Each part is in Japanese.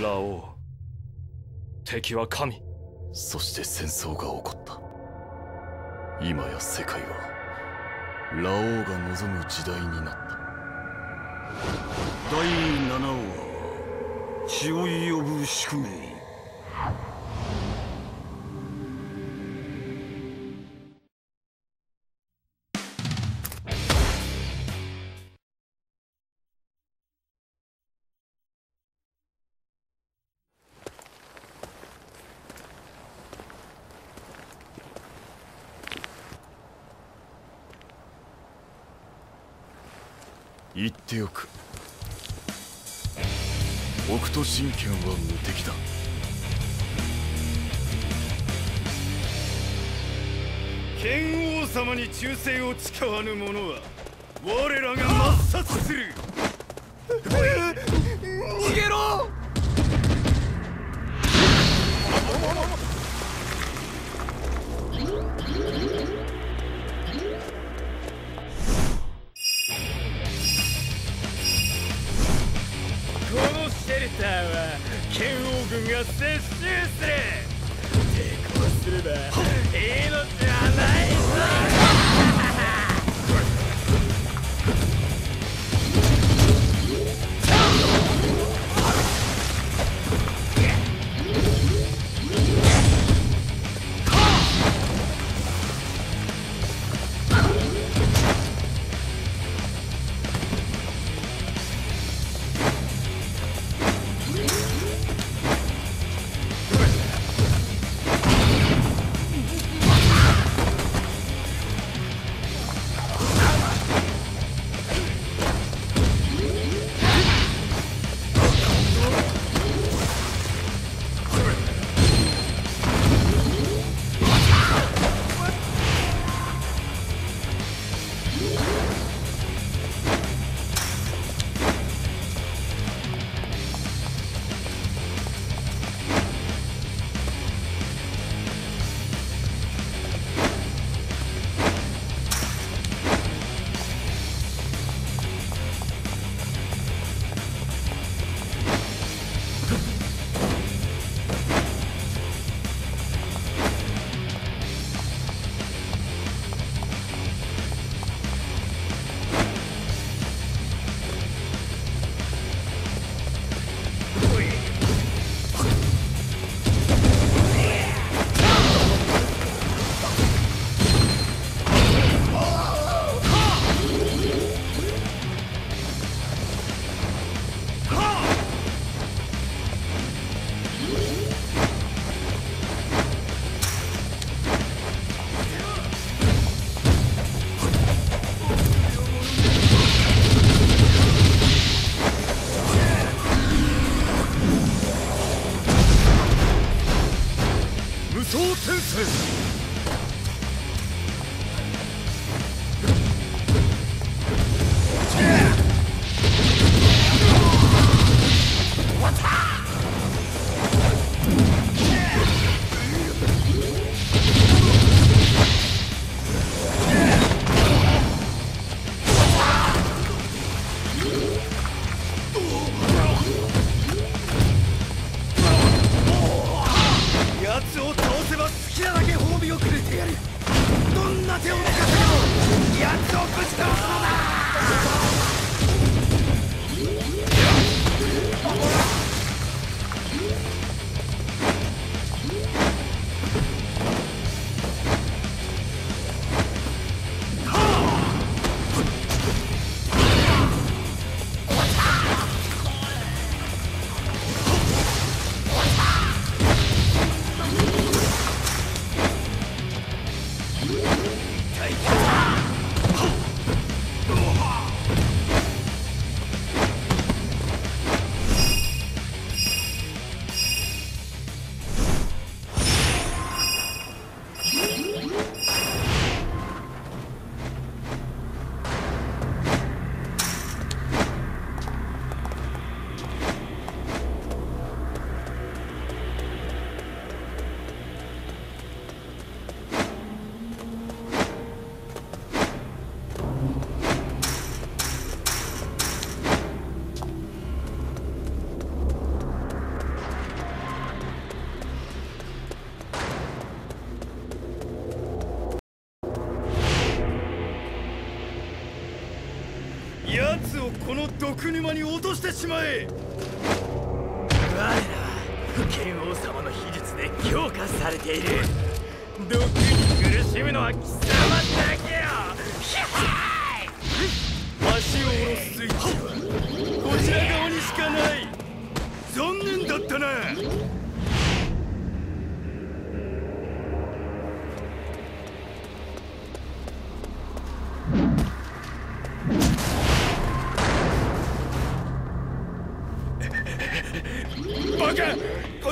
ラオウ。敵は神。そして戦争が起こった。今や世界はラオウが望む時代になった。第7話血を呼ぶ宿命。言っておく。北斗神拳は無敵だ。剣王様に忠誠を誓わぬ者は我らが抹殺する。逃げろ王軍無双転この毒沼に落としてしまえ。我らは剣王様の秘術で強化されている。毒に苦しむのは貴様だけよ。足を下ろすスイッチはこちら側にしかない。残念だったな。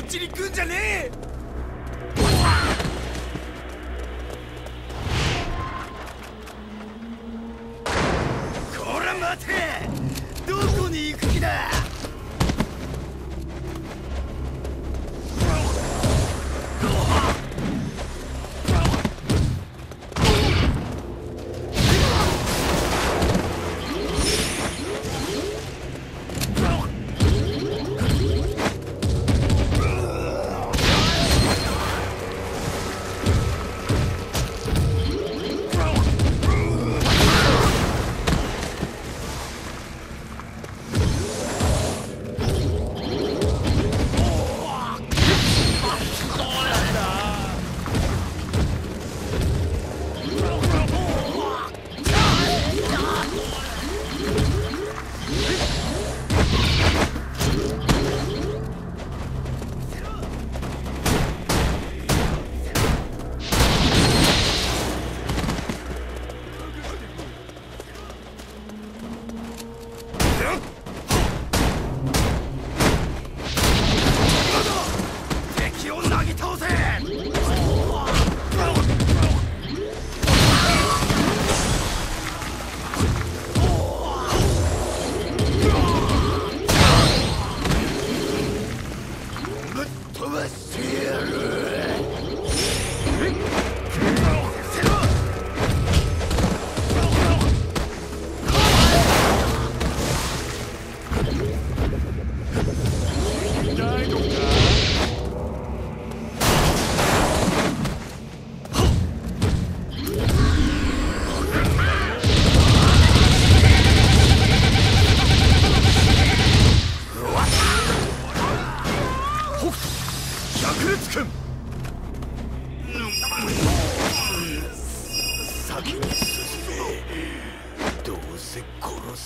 ちに来んじゃねえ！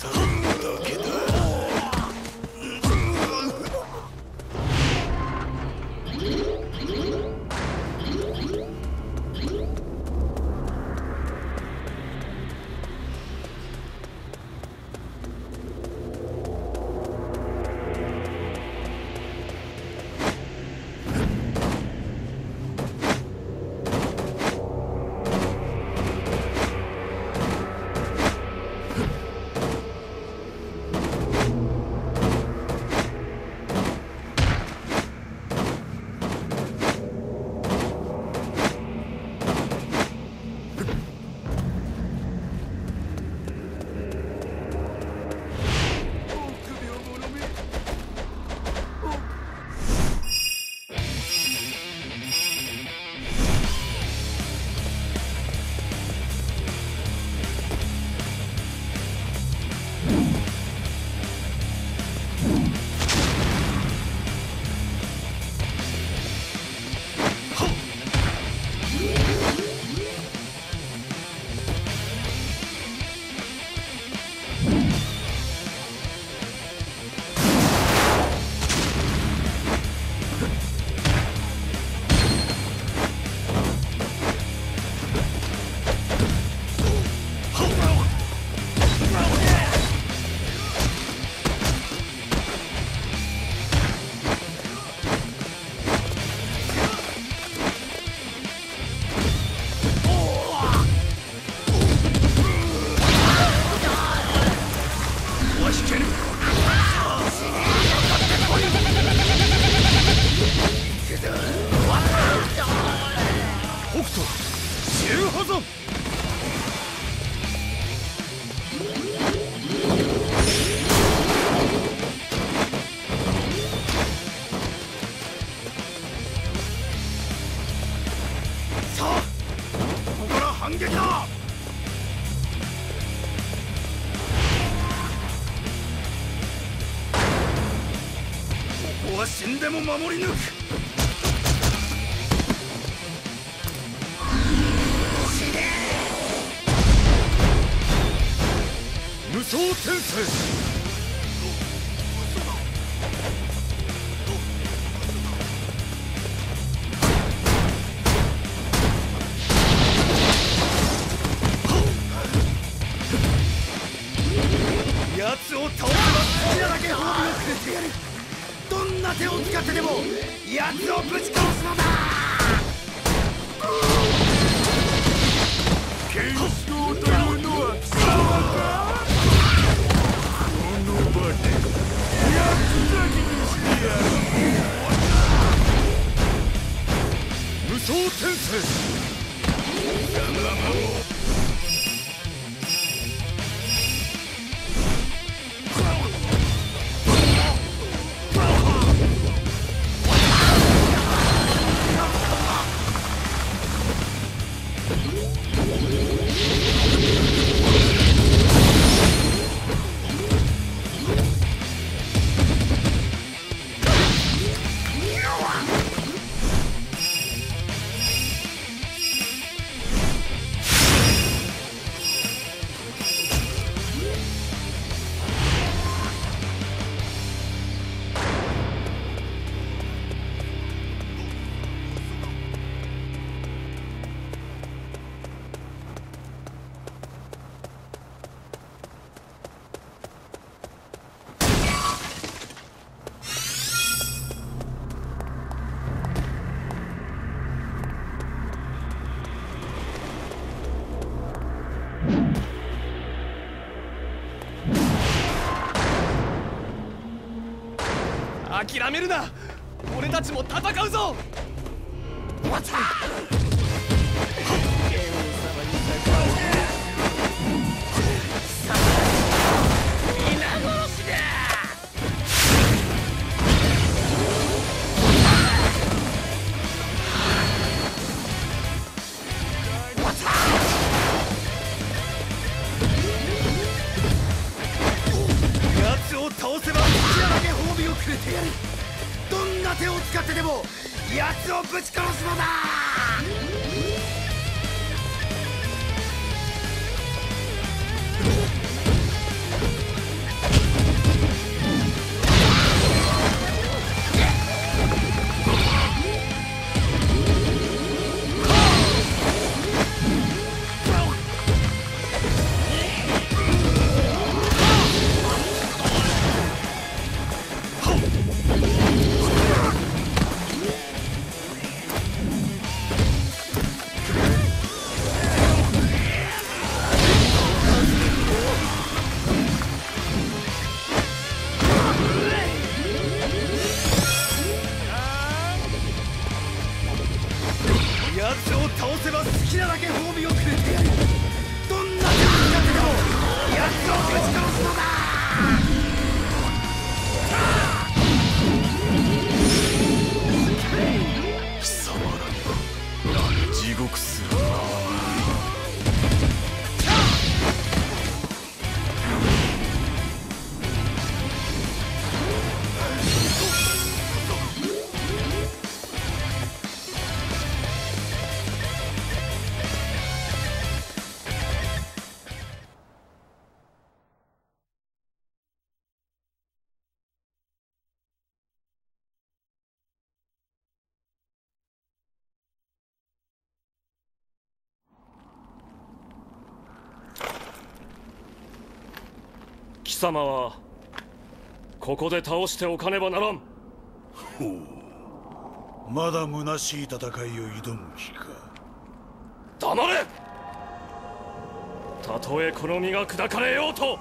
殺反撃だ！死んでも守り抜く！無双天才無双転生貴様も諦めるな。俺たちも戦うぞ。貴様はここで倒しておかねばならん。まだ虚しい戦いを挑む気か。黙れ！たとえこの身が砕かれようと